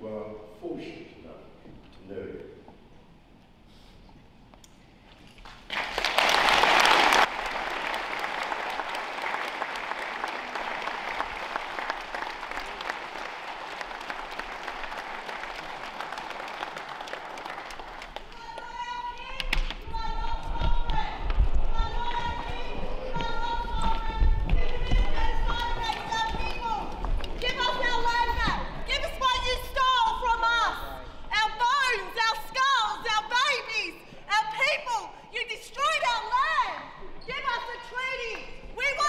who are fortunate Ladies, we want